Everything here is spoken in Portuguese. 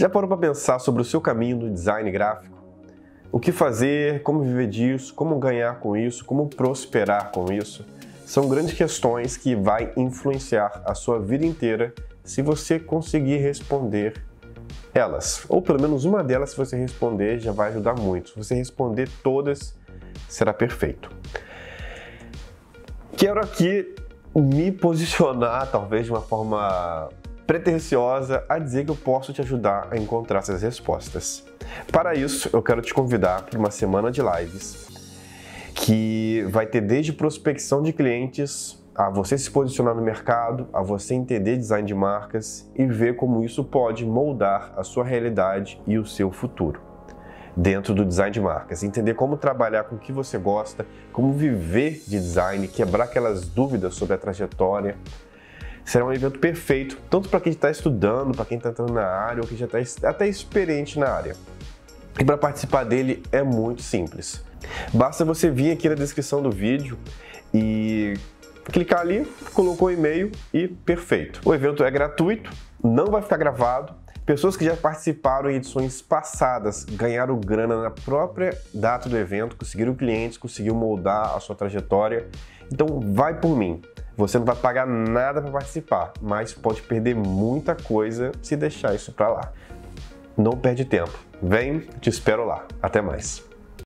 Já parou para pensar sobre o seu caminho no design gráfico? O que fazer, como viver disso, como ganhar com isso, como prosperar com isso? São grandes questões que vai influenciar a sua vida inteira se você conseguir responder elas. Ou pelo menos uma delas, se você responder, já vai ajudar muito. Se você responder todas, será perfeito. Quero aqui me posicionar, talvez de uma forma pretensiosa, a dizer que eu posso te ajudar a encontrar essas respostas. Para isso, eu quero te convidar para uma semana de lives que vai ter desde prospecção de clientes a você se posicionar no mercado, a você entender design de marcas e ver como isso pode moldar a sua realidade e o seu futuro dentro do design de marcas, entender como trabalhar com o que você gosta, como viver de design, quebrar aquelas dúvidas sobre a trajetória. Será um evento perfeito, tanto para quem está estudando, para quem está entrando na área, ou quem já está até experiente na área. E para participar dele é muito simples. Basta você vir aqui na descrição do vídeo e clicar ali, colocou o e-mail e perfeito. O evento é gratuito, não vai ficar gravado. Pessoas que já participaram em edições passadas ganharam grana na própria data do evento, conseguiram clientes, conseguiram moldar a sua trajetória. Então vai por mim. Você não vai pagar nada para participar, mas pode perder muita coisa se deixar isso para lá. Não perde tempo. Vem, te espero lá. Até mais.